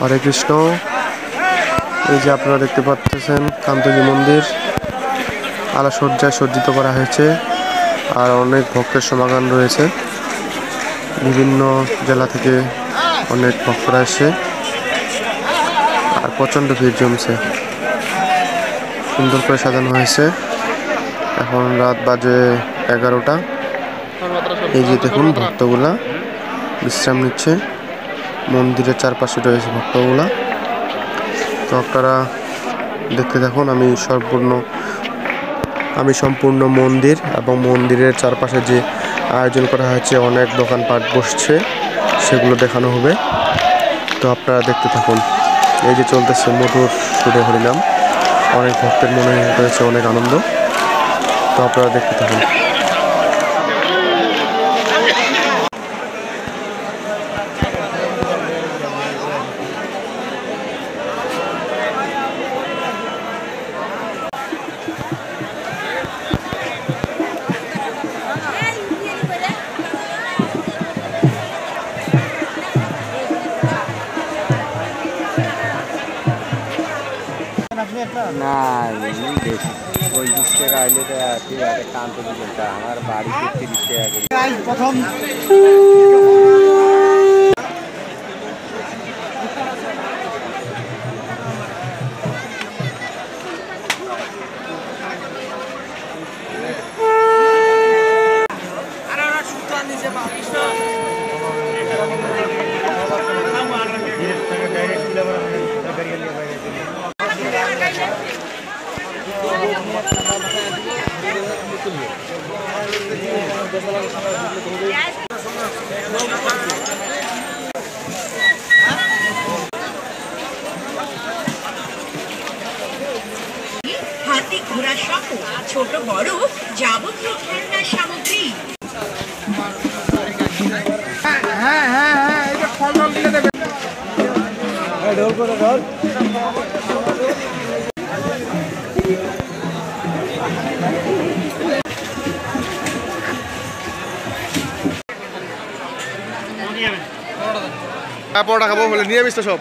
হরে কৃষ্ণ এই যে আপনারা দেখতে পাচ্ছেন কান্তজি মন্দির, আলোসজ্জায় সজ্জিত করা হয়েছে আর অনেক ভক্তের সমাগম রয়েছে। বিভিন্ন জেলা থেকে অনেক ভক্তরা এসে আর প্রচণ্ড ভিড় জমছে। সুন্দর করে সাজানো হয়েছে। এখন রাত বাজে এগারোটা। এই যে দেখুন, ভক্তগুলা বিশ্রাম নিচ্ছে। মন্দিরের চারপাশে রয়েছে ভক্তগুলা। তো আপনারা দেখতে থাকুন, আমি সম্পূর্ণ আমি সম্পূর্ণ মন্দির এবং মন্দিরের চারপাশে যে আয়োজন করা হয়েছে, অনেক দোকানপাট বসছে, সেগুলো দেখানো হবে। তো আপনারা দেখতে থাকুন। এই যে চলতেছে মধুর সুরে হরিনাম। অনেক ভক্তের মনে রয়েছে অনেক আনন্দ। তো আপনারা দেখতে থাকুন। না বেশি পঁয়ত্রিশ টাকা আইলে তো ঠিক আছে কান্ত আমার বাড়িতে তিরিশ টাকা প্রথম। হাতি ঘোড়া সহ ছোট বড় যাবতীয় খেলনার সামগ্রী। হ্যাঁ হ্যাঁ হ্যাঁ এটা ফল দিলে দেবে। ঢোল করে ঢোল পরোটা খাব বলে নিরামিষ তো সব।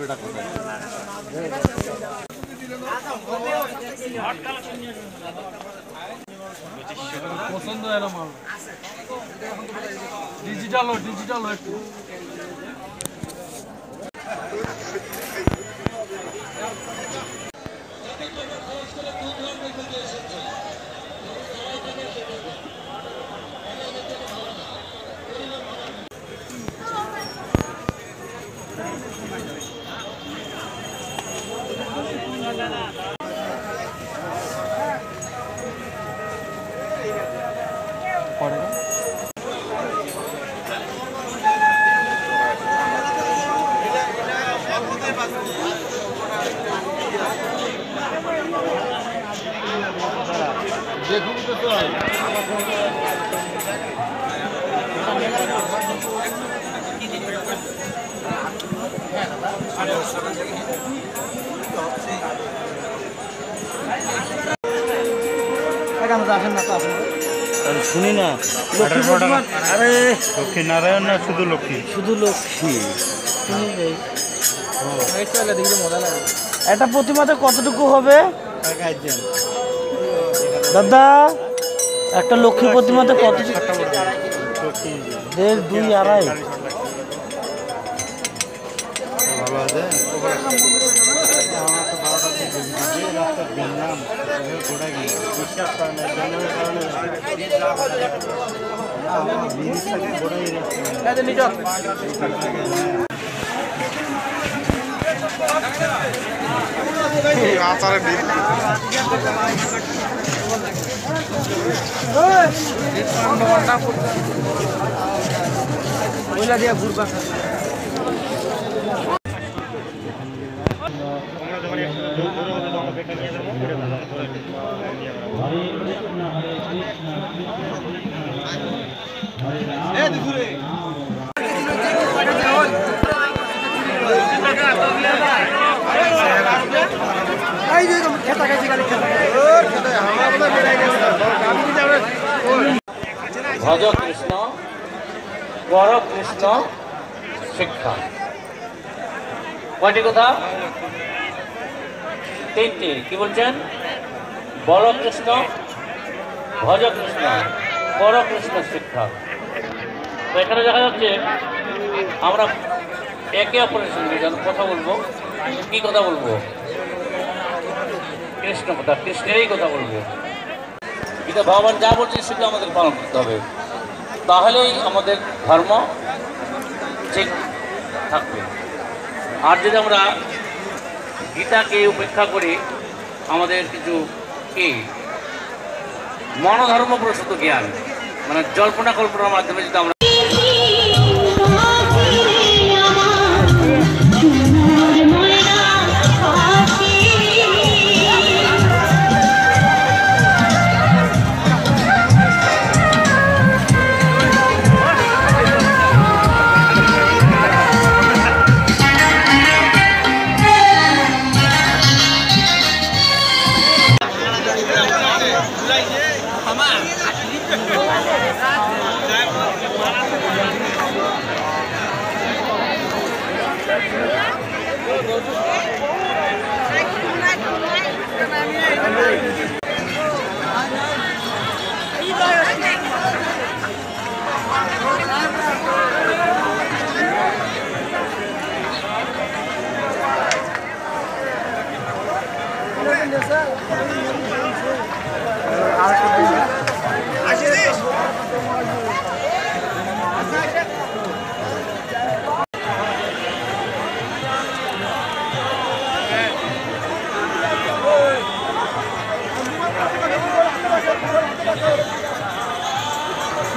বেটা পছন্দ এলো মাল ডিজিটাল ডিজিটাল একটু দেখুন তো তো শুনি না। আরে লক্ষ্মী নারায়ণ না শুধু লক্ষ্মী? শুধু লক্ষ্মী। মজা লাগে প্রতিমাতে কতটুকু হবে? দাদা একটা লক্ষ্মী প্রতিমাতে কত দেড় দুই আড়াই। ভালো আছে আমার তো বারোটা থেকে রাস্তার বিনাম গোটা গিয়ে বিশ্বাস করে না জঙ্গলের কারণে মিনিট থাকে গোটাই রাস্তা মহিলা দিয়ে ঘুরবা এ ভজ কৃষ্ণ, পর কৃষ্ণ, শিক্ষা। কয়টি কথা? তিনটি। কি বলছেন? বল কৃষ্ণ, ভজ কৃষ্ণ, পর কৃষ্ণ, শিক্ষা। তো এখানে দেখা যাচ্ছে, আমরা একে অপরের সঙ্গে যখন কথা বলব, কি কথা বলব? কৃষ্ণ কথা, কৃষ্ণেরই কথা বলব। গীতা ভগবান যা বলছে সেটা আমাদের পালন করতে হবে। তাহলেই আমাদের ধর্ম ঠিক থাকবে। আর যদি আমরা গীতাকে উপেক্ষা করি, আমাদের কিছু কি? মনোধর্ম প্রসূত জ্ঞান মানে জল্পনা কল্পনার মাধ্যমে যদি আমরা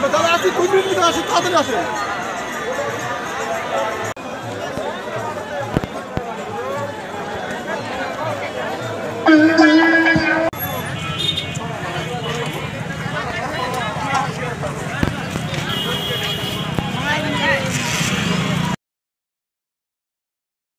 দাদা আসি কুড়ি মিনিট আসি তাড়াতাড়ি আসে Thank.